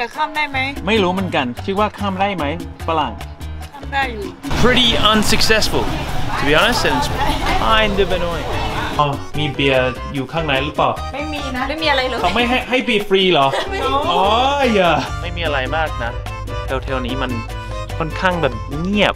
จะข้ามได้ไหม ไม่รู้เหมือนกัน คิดว่าข้ามได้ไหมฝรั่ง ข้ามได้อยู่ Pretty unsuccessful, to be honest, and it's kind of annoying. อ๋อมีเบียร์อยู่ข้างในหรือเปล่า ไม่มีนะ ไม่มีอะไรเลยเขาไม่ให้ให้เบียร์ฟรีเหรออ๋ออย่าไม่มีอะไรมากนะแถวๆนี้มันค่อนข้างแบบเงียบ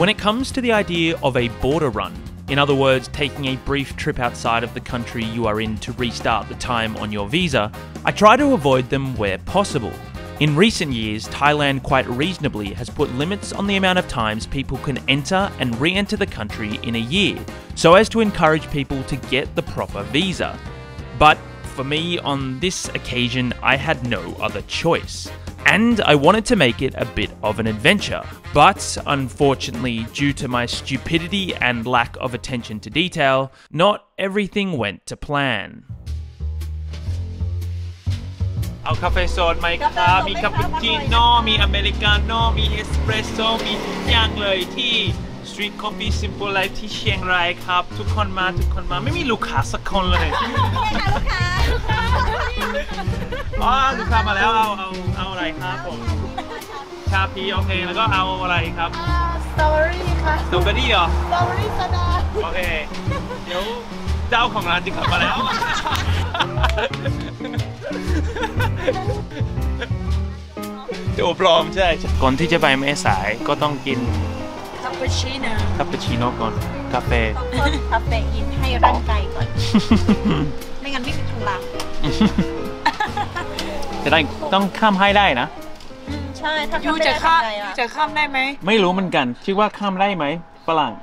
When it comes to the idea of a border run, in other words, taking a brief trip outside of the country you are in to restart the time on your visa, I try to avoid them where possible. In recent years, Thailand quite reasonably has put limits on the amount of times people can enter and re enter the country in a year, so as to encourage people to get the proper visa. But for me, on this occasion, I had no other choice And I wanted to make it a bit of an adventure. But unfortunately, due to my stupidity and lack of attention to detail, not everything went to plan. เอาคาเฟ่โซนไหมครับ มีคาปูชิโน่มีอเมริกาโน่มีเอสเปรสโซ่มีทุกอย่างเลยที่ Street Coffee Simple Life ที่เชียงรายครับ ทุกคนมาทุกคนมาไม่มีลูกค้าสักคนเลย อ๋อลูกค้ามาแล้วเอาเอาเ อาอะไรครับผม ชาพีโอเค แล้วก็เอาอะไรครับสตรอเบอรี่ค่ะสตรอเบอรี่เหรอสตรอเบอรี่โซดาโอเค เดี๋ยวเจ้าของร้านจะกลับมาแล้ว ตัวปลอมใช่ ก่อนที่จะไปแม่สายก็ต้องกินคาปูชิโน่คาปูชิโน่ก่อนกาแฟต้องเพิ่มคาเฟอีนให้ร่างกายก่อน ไม่งั้นไม่มีพลัง จะได้ต้องข้ามให้ได้นะ ใช่ถ้า ยู ทำไม่ จะ ได้ ข้าม ทำไง ยู ล่ะ จะข้ามได้ไหม ไม่รู้เหมือนกัน คิดว่าข้ามได้ไหมฝรั่ง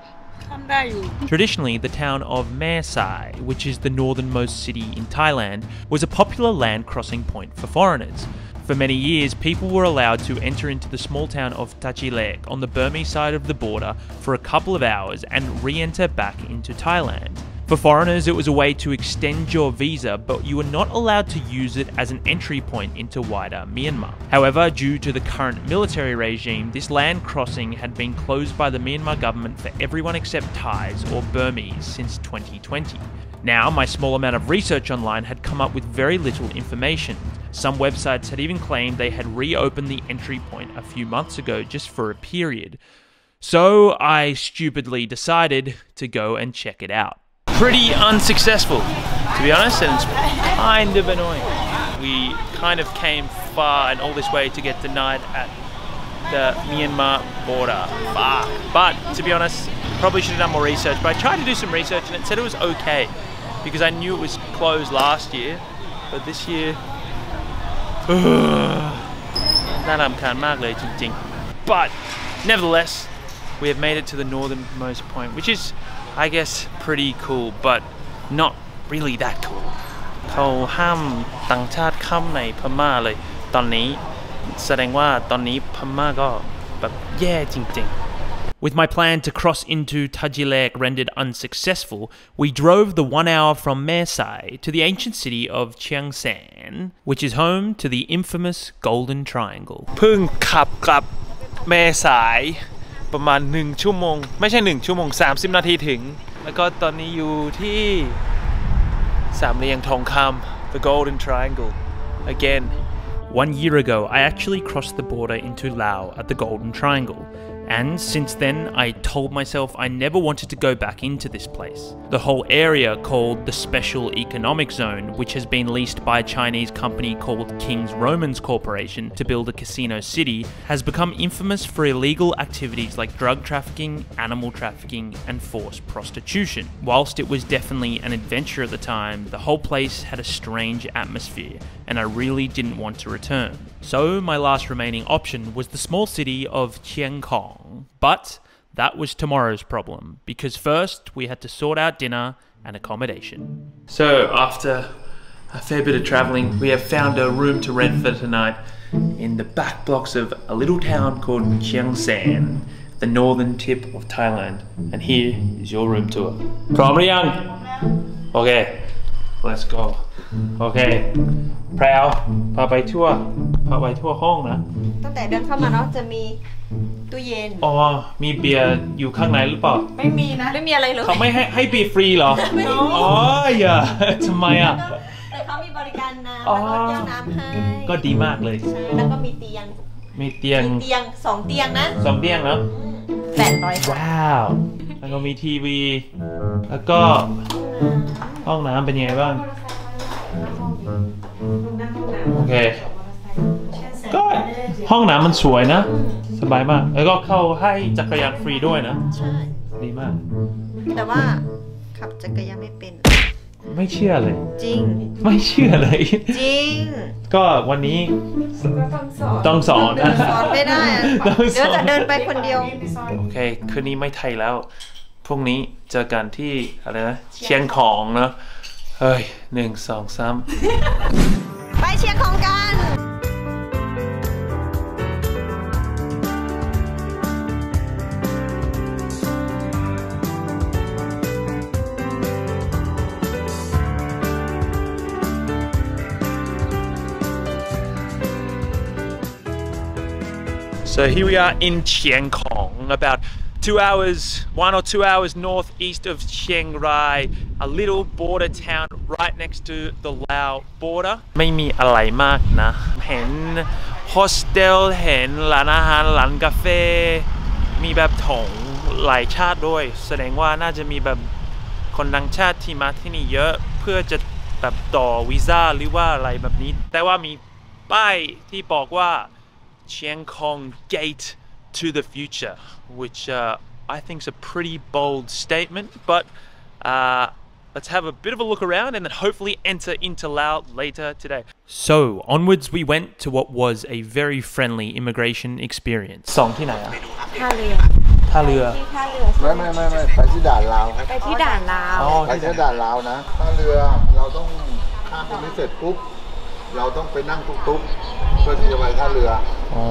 ข้ามได้อยู่ Traditionally, the town of Mae Sai, which is the northernmost city in Thailand, was a popular land crossing point for foreigners. For many years, people were allowed to enter into the small town of Tachilek on the Burmese side of the border for a couple of hours and re enter back into Thailand. For foreigners, it was a way to extend your visa, but you were not allowed to use it as an entry point into wider Myanmar. However, due to the current military regime, this land crossing had been closed by the Myanmar government for everyone except Thais or Burmese since 2020. Now, my small amount of research online had come up with very little information. Some websites had even claimed they had reopened the entry point a few months ago just for a period. So I stupidly decided to go and check it out pretty unsuccessful, to be honest, and it's kind of annoying. We kind of came far and all this way to get denied at the Myanmar border. Far. But to be honest, probably should have done more research. But I tried to do some research and it said it was okay because I knew it was closed last year, but this year. But nevertheless, we have made it to the northernmost point, which is I guess pretty cool, but not really that cool. With my plan to cross into Tachilek rendered unsuccessful, we drove the one hour from Mae Sai to the ancient city of Chiang Saen, which is home to the infamous Golden Triangle. พึ่งขับกลับแม่สาย ประมาณ 1 ชั่วโมง ไม่ใช่ 1 ชั่วโมง 30 นาทีถึง แล้วก็ตอนนี้อยู่ที่สามเหลี่ยมทองคำ the Golden Triangle again One year ago, I actually crossed the border into Laos at the Golden Triangle. And since then, I told myself I never wanted to go back into this place. The whole area, called the Special Economic Zone, which has been leased by a Chinese company called King's Romans Corporation to build a casino city, has become infamous for illegal activities like drug trafficking, animal trafficking, and forced prostitution. Whilst it was definitely an adventure at the time, the whole place had a strange atmosphere, and I really didn't want to return. So, my last remaining option was the small city of Chiang Khong. But that was tomorrow's problem, because first we had to sort out dinner and accommodation. So, after a fair bit of travelling, we have found a room to rent for tonight in the back blocks of a little town called Chiang Saen, the northern tip of Thailand. And here is your room tour. Prom Okay. Let's go โอเค แพรวพาไปทั่ว พาไปทั่วห้องนะ ตั้งแต่เดินเข้ามาเนาะจะมีตู้เย็น อ๋อ มีเบียร์อยู่ข้างในหรือเปล่า ไม่มีนะ ไม่มีอะไรเลยเขาไม่ให้ให้เบียร์ฟรีเหรอ ไม่อ๋ออย่าทำไมอะแต่เขามีบริการน้ำอ๋อแล้วก็แก้วน้ำให้ ก็ดีมากเลย ใช่ แล้วก็มีเตียง มีเตียงมีเตียงสองเตียงนะสองเตียงเนาะแปดร้อยบาทว้าว แล้วก็มีทีวี แล้วก็ ห้องน้ำเป็นยังไงบ้าง โอเค ก็ห้องน้ำมันสวยนะ สบายมาก แล้วก็เข้าให้จักรยานฟรีด้วยนะ ใช่ ดีมาก แต่ว่าขับจักรยานไม่เป็น ไม่เชื่อเลย จริง ไม่เชื่อเลย จริง ก็วันนี้ต้องสอนนะสอนไม่ได้อะต้องสเดี๋ยวอนจะเดินไปคนเดียว โอเค คืนนี้ไม่ไทยแล้ว พรุ่งนี้เจอกันที่อะไรนะเชียงของเนอะเฮ้ยหนึ่งสองสามไปเชียงของกัน So here we are in Chiang Kong, about two hours, one or two hours northeast of Chiang Rai, a little border town right next to the Lao border. ไม่มีอะไรมากนะ เห็นโฮสเทล เห็นร้านอาหาร ร้านกาแฟ มีแบบถงหลายชาติด้วย แสดงว่าน่าจะมีแบบคนต่างชาติที่มาที่นี่เยอะ เพื่อจะแบบต่อวีซ่าหรือว่าอะไรแบบนี้ แต่ว่ามีป้ายที่บอกว่า Chiang Kong Gate to the Future, which uh, I think is a pretty bold statement. But uh, let's have a bit of a look around and then hopefully enter into Lao later today. So, onwards we went to what was a very friendly immigration experience. สองที่ไหนอะ ท่าเรือ ท่าเรือ ที่ท่าเรือ ไม่ไม่ไม่ไม่ไปที่ด่านลาวครับ ไปที่ด่านลาว อ๋อ ไปที่ด่านลาวนะถ้าเรือเราต้องข้ามตรงนี้เสร็จปุ๊บ เราต้องไปนั่งตุ๊กๆเพื่อที่จะไปท่าเรือ อ๋อ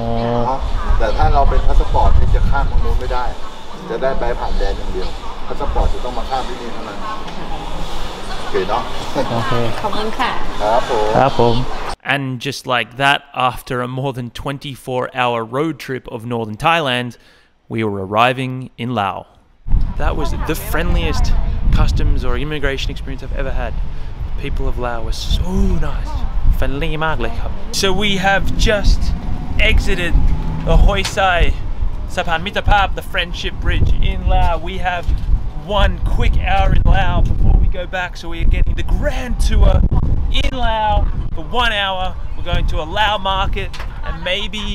เนาะแต่ถ้าเราเป็นพาสปอร์ตที่จะข้ามตรงนู้นไม่ได้ จะได้ใบผ่านแดนอย่างเดียวพาสปอร์ตจะต้องมาข้ามที่นี่เท่านั้นโอเคเนาะ โอเค ขอบคุณค่ะ ครับผม ครับผม And just like that, after a more than 24 hour road trip of northern Thailand, we were arriving in Laos. That was the friendliest customs or immigration experience I've ever had. People of Laos were so nice. so we have just exited the Huay Xai สะพานมิตรภาพ the Friendship Bridge in Lao. we have one quick hour in Lao before we go back so we are getting the grand tour in Lao for one hour we're going to a Lao market and maybe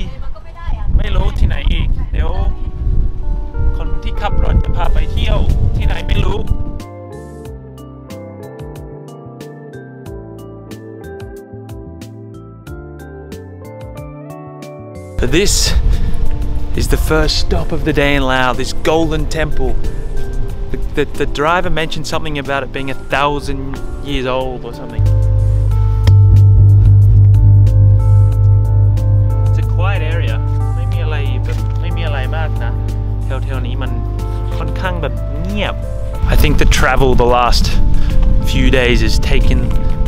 But this is the first stop of the day in Laos, this golden temple. The, the, the driver mentioned something about it being a thousand years old or something. It's a quiet area ไม่มีอะไรแบบไม่มีอะไรมากนะแถวๆนี้มันค่อนข้างแบบเงียบ I think the travel the last few days has taken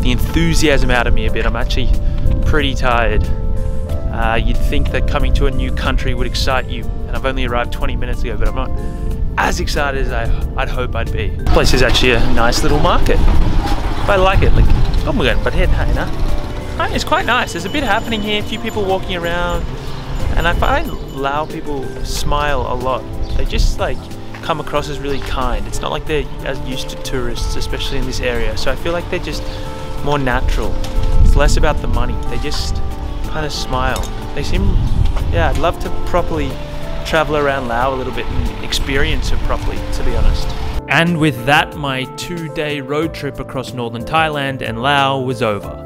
the enthusiasm out of me a bit. I'm actually pretty tired. Uh, you'd think that coming to a new country would excite you, and I've only arrived 20 minutes ago, but I'm not as excited as I, I'd hope I'd be. This place is actually a nice little market. I like it. Like, oh my god, but here, na. It's quite nice. There's a bit happening here, a few people walking around, and I find Lao people smile a lot. They just like come across as really kind. It's not like they're as used to tourists, especially in this area. So I feel like they're just more natural. It's less about the money. They just kind of smile. They seem, yeah, I'd love to properly travel around Laos a little bit and experience it properly, to be honest. And with that, my two day road trip across northern Thailand and Laos was over.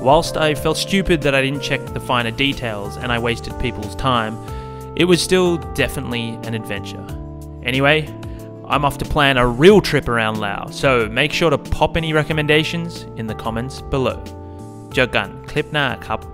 Whilst I felt stupid that I didn't check the finer details and I wasted people's time, it was still definitely an adventure. Anyway, I'm off to plan a real trip around Laos, so make sure to pop any recommendations in the comments below. เจอกันคลิปหน้าครับ